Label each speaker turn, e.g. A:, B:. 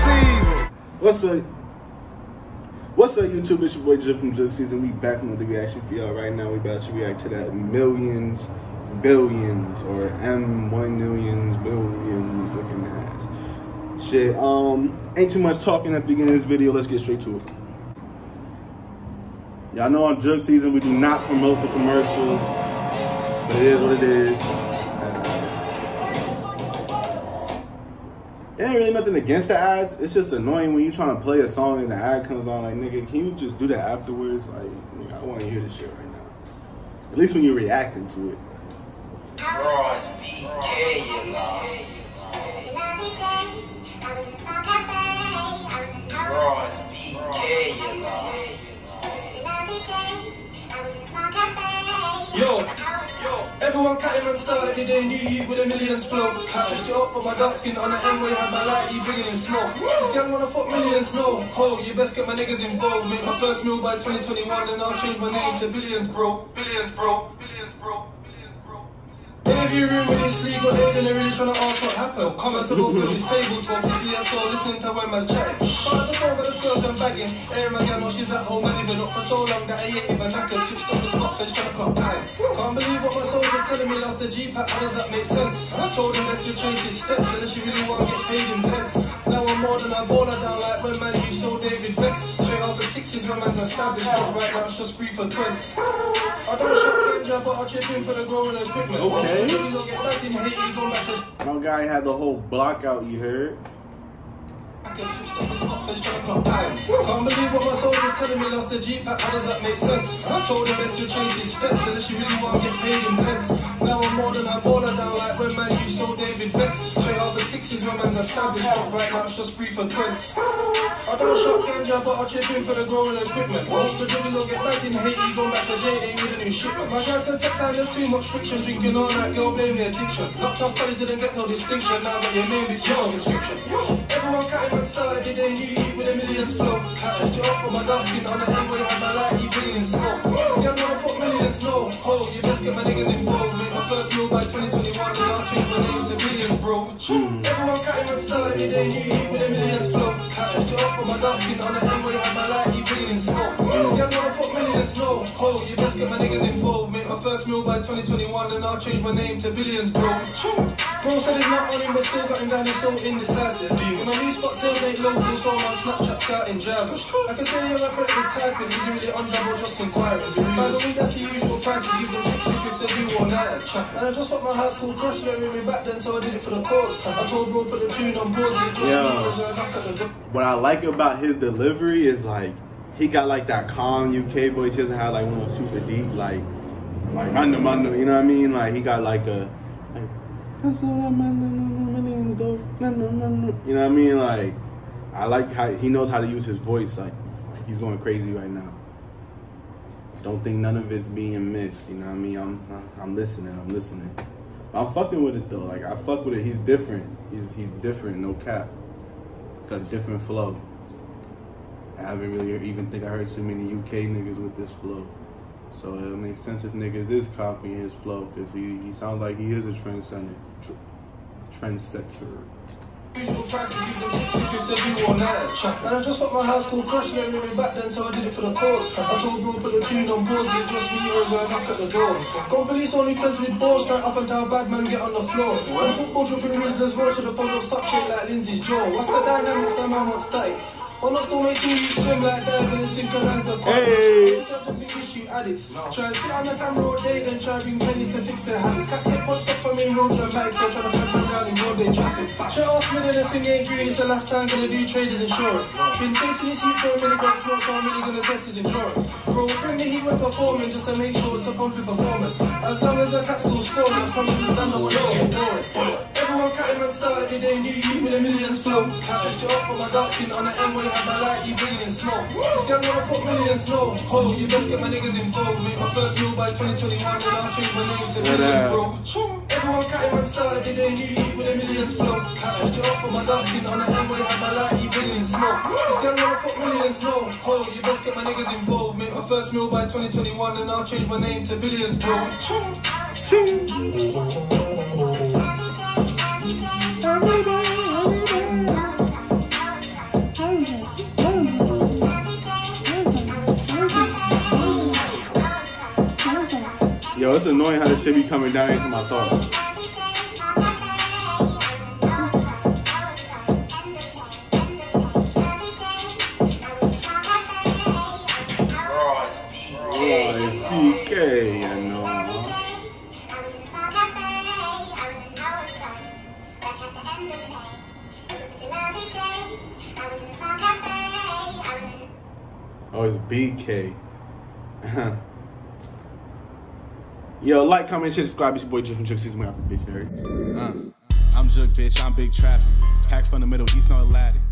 A: Season.
B: What's up? What's up, YouTube? It's your boy Jim from Jugg Season. We back with the reaction for y'all right now. We about to react to that millions, billions, or M1 millions, billions looking at shit. Um, ain't too much talking at the beginning of this video. Let's get straight to it. Y'all know on Jugg Season we do not promote the commercials, but it is what it is. It ain't really nothing against the ads. It's just annoying when you trying to play a song and the ad comes on. Like, nigga, can you just do that afterwards? Like, nigga, I want to hear this shit right now. At least when you're reacting to it.
C: Ross BK, you know.
D: Everyone cutting man start every day, new you with a millions flow. Cash switched it up, put my dark skin on the M-way, had my light, you bringing in smoke. This girl wanna fuck millions, no. Ho, you best get my niggas involved. Make my first meal by 2021, and I'll change my name to. Billions, bro. Billions, bro. Billions, bro. Room with this legal aid and they're really trying to ask what happened. Comments about these tables, box, I saw listening to when man's chatting. But the phone, but the girls been bagging. Airing my gal she's at home, and been up for so long that I ain't even knackered. Switched up the spot, fish trying to clock time. Can't believe what my soldier's telling me, lost the Jeep at, how does that make sense? I told him let's change his steps, and if she really want to get paid in pence. Now I'm more than a baller down like when man you sold David Vex. Straight off the sixes, my man's established, but right now it's just free for twins. I don't shop ganja, but I'll chip in for the growing equipment.
B: Okay.
D: Get back in Haiti, go back to
B: My guy had the whole block out, you heard?
D: I can switch up the spot, fish trying to clock time. Can't believe what my soldier's telling me, lost the Jeep, how does that make sense? I told him let's change his steps, and if she really want to get paid in pence. Now I'm more than a baller down like when man you sold David Vex. Straight off the sixes, my man's established, but right now it's just free for twins. I don't shop ganja, but I'll chip in for the growing equipment. Hope the dribbles don't get back in Haiti, going back to J, ain't with a new shipment. My guy said tech time, there's too much friction, drinking all night, girl, blame the addiction. Locked up college, didn't get no distinction, now that your name is your subscription. Everyone cutting man style every day, new you with a millions flow. Switched it up with my dark skin on the end, dark skin on the end, way had my light, he bringing in smoke. This girl wanna fuck millions, no. Oh, you best get my niggas involved. Make my first meal by 2021, and I'll change my name to billions, bro. Bro said he's not on him, but still got him down, he's so indecisive. When my new spot sales ain't local, so on Snapchat scouting Java. I can say your rapper is typing, is he really on job or just inquiring? By the way, that's the usual do. And I just got my high school crush, let me back then, so I did it for the cause. I told bro, put the tune on pause,
B: Yeah.
D: me, was a knock at the door.
B: What I like about his delivery is like he got like that calm UK voice. He doesn't have like one super deep like like manda manda. You know what I mean? Like he got like a like that's all that millions though. You know what I mean? Like I like how he knows how to use his voice. Like he's going crazy right now. Don't think none of it's being missed. You know what I mean? I'm I'm listening. I'm listening. I'm fucking with it though. Like I fuck with it. He's different. He's he's different. No cap. He's got a different flow. I haven't really even think I heard so many UK niggas with this flow. So it makes sense if niggas is copying his flow because he, he sounds like he is a trendsetter. Tr- trendsetter.
D: Usual prices, you them 60, 50, do all nighters. And I just got my high school crush, let me back then, so I did it for the cause. I told bro, put the tune on pause, it just me, or is there a knock at the door? Gone police only friends with balls, straight up until bad man get on the floor. When football dripping Rizlas roll, should the phone don't stop shit like Lindsay's jaw. What's the dynamics, that man wants static? Well, not still make two you swim like diving and synchronize the chords.
B: Hey.
D: It's up the big issue addicts. Try and sit on the camera all day, then try and bring pennies to fix their habits. Cats get punched up from in road dramatic, so trying to find them down in broad day traffic. Try ask me that the thing ain't green, it's the last time gonna do traders insurance. Been chasing this heat for a minute, got smoke, so I'm really gonna test his insurance. Bro, bring the heat when performing just to make sure it's a comfy performance. As long as the cat still scoring, I promise to stand up when I get boring. Everyone cutting man style every day, new you with a millions flow. Cash switched it up on my dark skin on the end way, had my light, you bringing in smoke. This girl wanna fuck millions, no. Oh, you best get my niggas involved. Make my first meal by 2021, then I'll change my name to millions, bro. Everyone man style every day, new you with a millions flow. Switched it up on my dark skin on the end way, had my light, you bringing in smoke. This girl wanna fuck millions, no. Oh, you best get my niggas involved. Make my first meal by 2021, and I'll change my name to billions, bro.
B: Yo, it's annoying how this shit be coming down into my thoughts.
C: Ross
B: Yeah,
C: BK.
B: it's CK, I know. Oh, it's BK. Yo, like, comment, share, subscribe. It's your boy Jim from Jugg Season. We out this bitch, heard?
A: Uh, I'm Jug, bitch. I'm big trapping. Pack from the Middle East, no Aladdin.